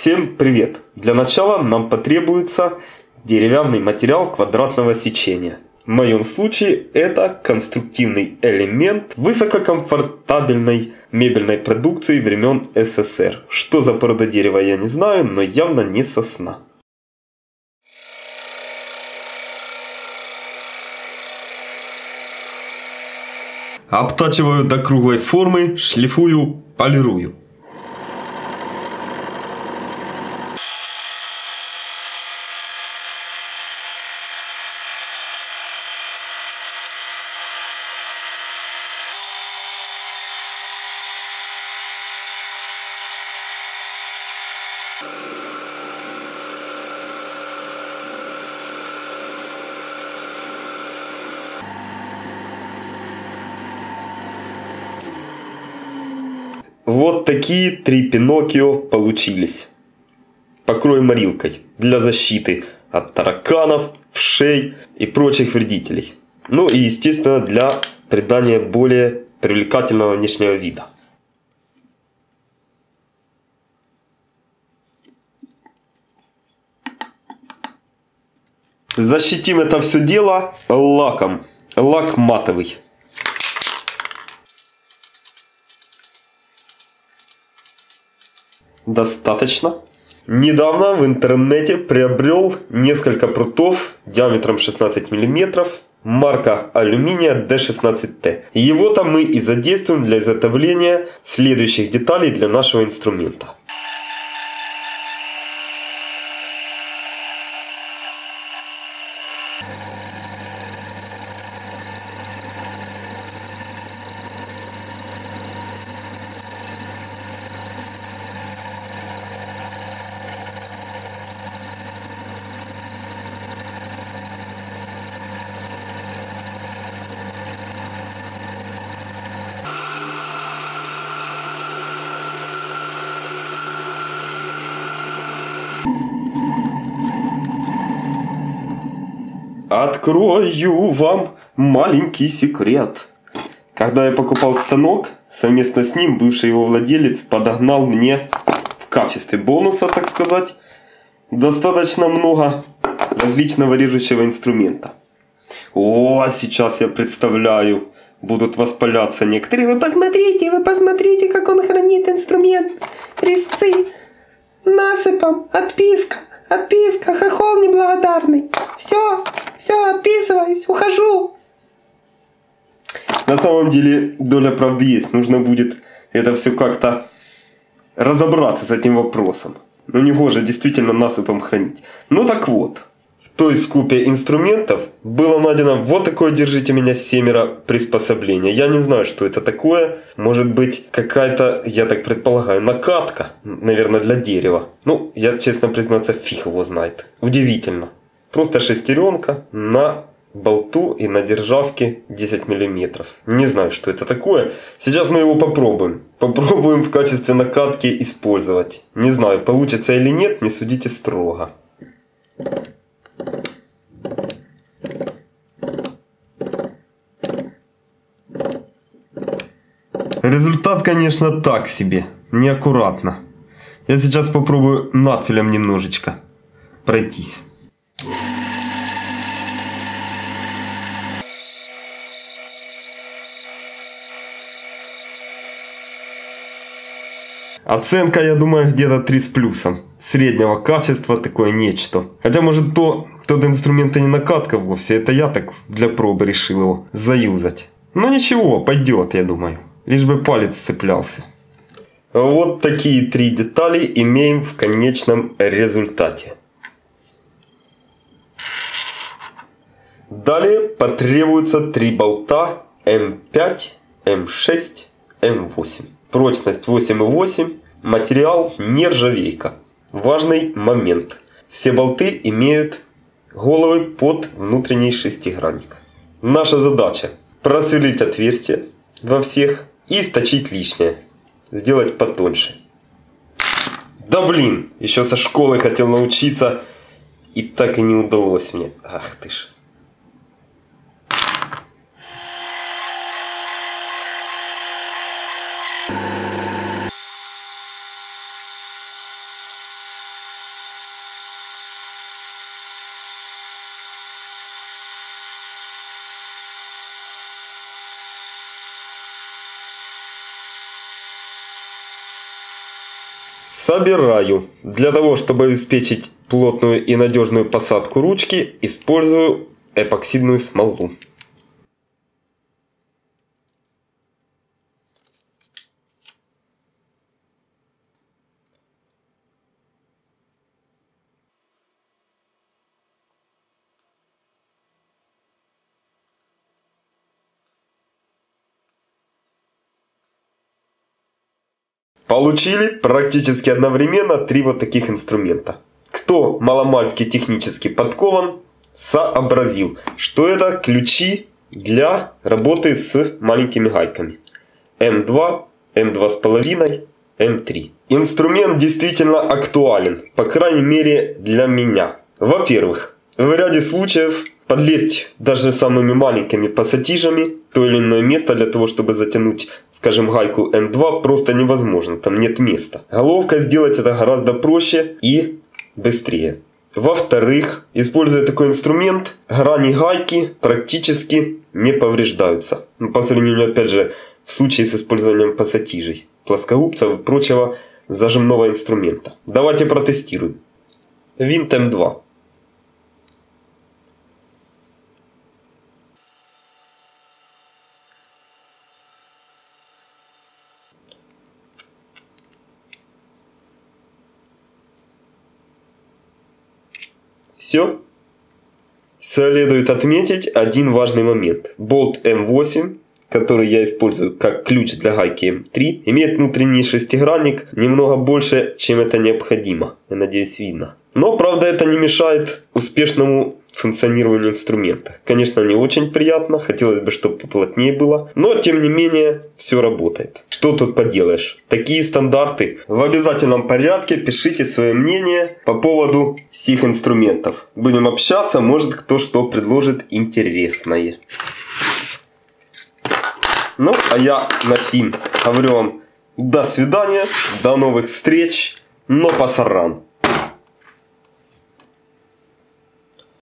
Всем привет! Для начала нам потребуется деревянный материал квадратного сечения. В моем случае это конструктивный элемент высококомфортабельной мебельной продукции времен СССР. Что за порода дерева я не знаю, но явно не сосна. Обтачиваю до круглой формы, шлифую, полирую. Вот такие три Пиноккио получились. Покроем морилкой для защиты от тараканов, вшей и прочих вредителей. Ну и естественно для придания более привлекательного внешнего вида. Защитим это все дело лаком. Лак матовый. Достаточно. Недавно в интернете приобрел несколько прутов диаметром 16 мм, марка алюминия D16T. Его-то мы и задействуем для изготовления следующих деталей для нашего инструмента. Открою вам маленький секрет. Когда я покупал станок, совместно с ним бывший его владелец подогнал мне в качестве бонуса, так сказать, достаточно много различного режущего инструмента. О, сейчас я представляю, будут воспаляться некоторые. Вы посмотрите, вы посмотрите, как он хранит инструмент. Резцы, насыпом, отписка. Отписка, хохол неблагодарный. Все, все, отписываюсь, ухожу. На самом деле доля правды есть. Нужно будет это все как-то разобраться с этим вопросом. Ну не же действительно насыпом хранить. Ну так вот той скупе инструментов было найдено вот такое, держите меня, семеро приспособления. Я не знаю, что это такое. Может быть, какая-то, я так предполагаю, накатка, наверное, для дерева. Ну, я, честно признаться, фиг его знает. Удивительно. Просто шестеренка на болту и на державке 10 миллиметров. Не знаю, что это такое. Сейчас мы его попробуем. Попробуем в качестве накатки использовать. Не знаю, получится или нет, не судите строго. Результат, конечно, так себе. Неаккуратно. Я сейчас попробую надфилем немножечко пройтись. Оценка, я думаю, где-то 3 с плюсом. Среднего качества такое нечто. Хотя, может, то, тот инструмент и не накатка вовсе. Это я так для пробы решил его заюзать. Но ничего, пойдет, я думаю. Лишь бы палец цеплялся. Вот такие три детали имеем в конечном результате. Далее потребуется три болта М5, М6, М8. Прочность 8,8, материал нержавейка. Важный момент. Все болты имеют головы под внутренний шестигранник. Наша задача просверлить отверстие во всех и сточить лишнее. Сделать потоньше. Да блин, еще со школы хотел научиться и так и не удалось мне. Ах ты ж. Собираю. Для того, чтобы обеспечить плотную и надежную посадку ручки, использую эпоксидную смолу. Получили практически одновременно три вот таких инструмента. Кто маломальски технически подкован, сообразил, что это ключи для работы с маленькими гайками. М2, М2,5, М3. Инструмент действительно актуален, по крайней мере для меня. Во-первых, в ряде случаев подлезть даже самыми маленькими пассатижами в то или иное место для того, чтобы затянуть, скажем, гайку М2 просто невозможно, там нет места. Головка сделать это гораздо проще и быстрее. Во-вторых, используя такой инструмент, грани гайки практически не повреждаются. Ну, по сравнению, опять же, в случае с использованием пассатижей, плоскогубцев и прочего зажимного инструмента. Давайте протестируем. Винт М2. Все. Следует отметить один важный момент. Болт М8, который я использую как ключ для гайки М3, имеет внутренний шестигранник немного больше, чем это необходимо. Я надеюсь, видно. Но, правда, это не мешает успешному функционированию инструмента. Конечно, не очень приятно, хотелось бы, чтобы поплотнее было, но тем не менее все работает. Что тут поделаешь? Такие стандарты. В обязательном порядке пишите свое мнение по поводу сих инструментов. Будем общаться, может кто что предложит интересное. Ну, а я на сим говорю вам до свидания, до новых встреч, но пасаран.